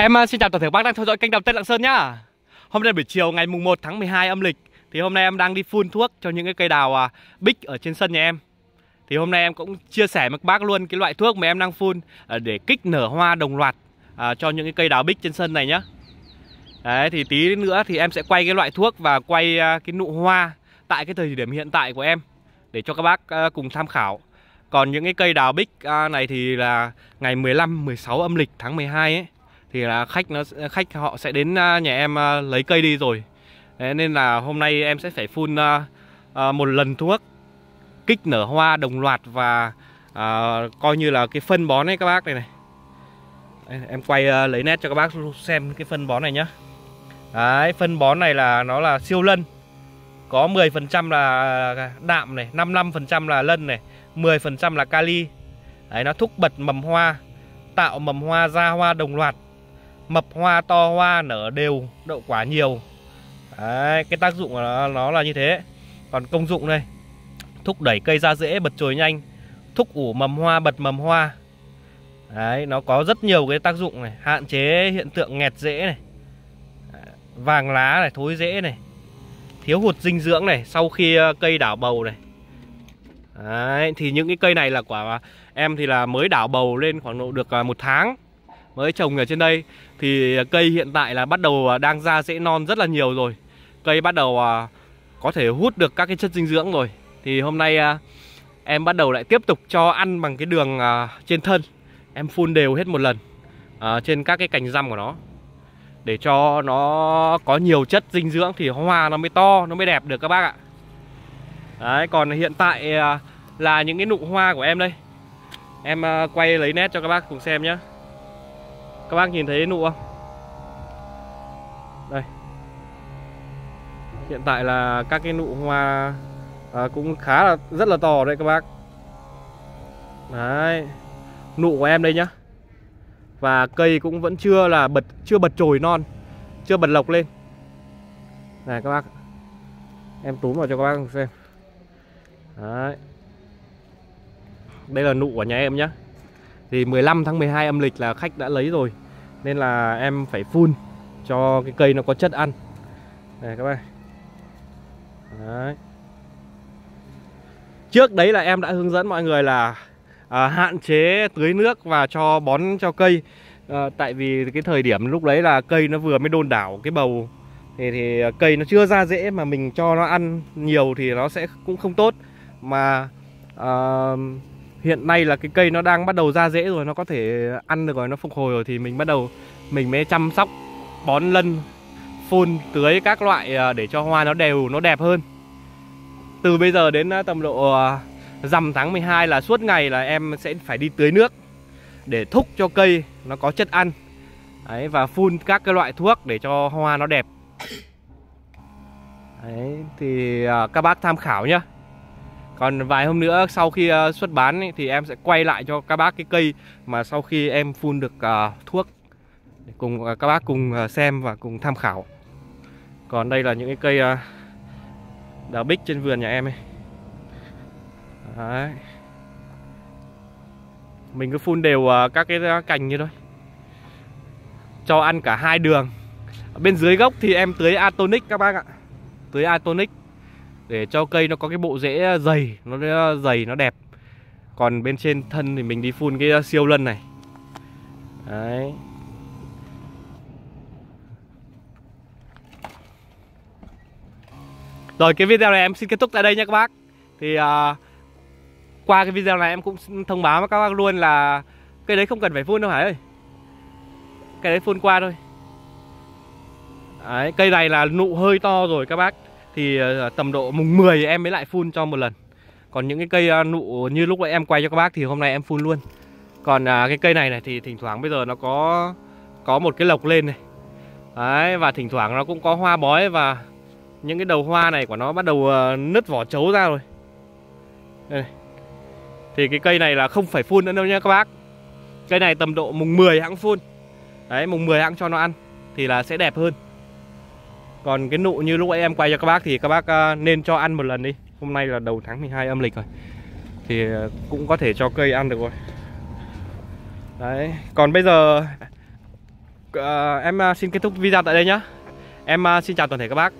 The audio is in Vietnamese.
Em à, xin chào toàn thể các bác đang theo dõi kênh Đọc Tết Lạng Sơn nhá. Hôm nay buổi chiều ngày mùng 1 tháng 12 âm lịch Thì hôm nay em đang đi phun thuốc cho những cái cây đào à, bích ở trên sân nhà em. Thì hôm nay em cũng chia sẻ với các bác luôn cái loại thuốc mà em đang phun à, Để kích nở hoa đồng loạt à, cho những cái cây đào bích trên sân này nhá. Đấy thì tí nữa thì em sẽ quay cái loại thuốc và quay à, cái nụ hoa tại cái thời điểm hiện tại của em Để cho các bác à, cùng tham khảo. Còn những cái cây đào bích à, này thì là ngày 15, 16 âm lịch tháng 12 ấy thì là khách nó khách họ sẽ đến à, nhà em à, lấy cây đi rồi. Đấy, nên là hôm nay em sẽ phải phun uh, một lần thuốc kích nở hoa đồng loạt và uh, coi như là cái phân bón ấy các bác này này. Đây, em quay uh, lấy nét cho các bác xem cái phân bón này nhá. Đấy phân bón này là nó là siêu lân. Có 10% là đạm này 55% là lân này 10% là kali. Đấy nó thúc bật mầm hoa tạo mầm hoa ra hoa đồng loạt mập hoa to hoa nở đều đậu quả nhiều. Đấy, cái tác dụng của nó, nó là như thế. Còn công dụng đây thúc đẩy cây ra rễ bật chồi nhanh thúc ủ mầm hoa bật mầm hoa. Đấy, nó có rất nhiều cái tác dụng này hạn chế hiện tượng nghẹt rễ này vàng lá này thối rễ này thiếu hụt dinh dưỡng này sau khi ờ, cây đảo bầu này. Đấy, thì những cái cây này là quả em thì là mới đảo bầu lên khoảng độ được ờ, một tháng mới trồng ở trên đây. Thì cây hiện tại là bắt đầu à, đang ra rễ non rất là nhiều rồi. Cây bắt đầu à, có thể hút được các cái chất dinh dưỡng rồi. Thì hôm nay à, em bắt đầu lại tiếp tục cho ăn bằng cái đường trên thân. Em phun đều hết một lần trên các cái cành răm của nó. Để cho nó có nhiều chất dinh dưỡng thì hoa nó mới to, nó mới đẹp được các bác ạ. Đấy, còn hiện tại là những cái nụ hoa của em đây. Em quay lấy nét cho các bác cùng xem nhé các bác nhìn thấy nụ không? Đây. Hiện tại là các cái nụ hoa à, cũng khá là rất là to đấy các bác. Đấy. Nụ của em đây nhá. Và cây cũng vẫn chưa là bật chưa bật chồi non Chưa bật lộc lên. Này các bác Em túm vào cho các bác xem. Đấy. Đây là nụ của nhà em nhá thì 15 tháng 12 âm lịch là khách đã lấy rồi Nên là em phải phun cho cái cây nó có chất ăn. Này các bạn. Đấy. Trước đấy là em đã hướng dẫn mọi người là à, hạn chế tưới nước và cho bón cho cây. À, Tại vì cái thời điểm lúc đấy là cây nó vừa mới đôn đảo cái bầu. Thì, thì cây nó chưa ra rễ mà mình cho nó ăn nhiều thì nó sẽ cũng không tốt. Mà à, hiện nay là cái cây nó đang bắt đầu ra rễ rồi nó có thể ăn được rồi nó phục hồi rồi thì mình bắt đầu mình mới chăm sóc bón lân phun tưới các loại à, để cho hoa nó đều nó đẹp hơn. Từ bây giờ đến à, tầm độ dằm rằm tháng 12 là suốt ngày là em sẽ phải đi tưới nước để thúc cho cây nó có chất ăn. Đấy, và phun các cái loại thuốc để cho hoa nó đẹp. Đấy, thì các bác tham khảo nhá còn vài hôm nữa sau khi ờ, xuất bán ấy, thì em sẽ quay lại cho các bác cái cây mà sau khi em phun được uh, thuốc để cùng uh, các bác cùng uh, xem và cùng tham khảo. Còn đây là những cái cây uh, đào bích trên vườn nhà em ấy. Đấy. Mình cứ phun đều uh, các cái cành như thôi. Cho ăn cả hai đường. Ở bên dưới gốc thì em tưới Atonic các bác ạ. Tưới Atonic để cho cây nó có cái bộ rễ à, dày nó à, dày nó đẹp. Còn bên trên thân thì mình đi phun cái à, siêu lân này. Đấy. Rồi cái video này em xin kết thúc tại đây nha các bác. Thì uh, qua cái video này em cũng thông báo với các bác luôn là Cây đấy không cần phải phun đâu Hải ơi. Cây đấy phun qua thôi. Đấy, cây này là nụ hơi to rồi các bác thì ờ, tầm độ mùng 10 em mới lại phun cho một lần. Còn những cái cây ờ, nụ như lúc em quay cho các bác thì hôm nay em phun luôn. Còn à, cái cây này này thì thỉnh thoảng bây giờ nó có có một cái lộc lên này. Đấy, và thỉnh thoảng nó cũng có hoa bói và những cái đầu hoa này của nó bắt đầu ờ, nứt vỏ chấu ra rồi. Đây Thì cái cây này là không phải phun nữa đâu nha các bác. Cây này tầm độ mùng 10 hãng phun Đấy, mùng 10 hãng cho nó ăn Thì là sẽ đẹp hơn còn cái nụ như lúc em quay cho các bác thì các bác à, nên cho ăn một lần đi. Hôm nay là đầu tháng 12 âm lịch rồi. Thì à, cũng có thể cho cây ăn được rồi. Đấy Còn bây giờ uh, em xin kết thúc video tại đây nhá. Em uh, xin chào toàn thể các bác.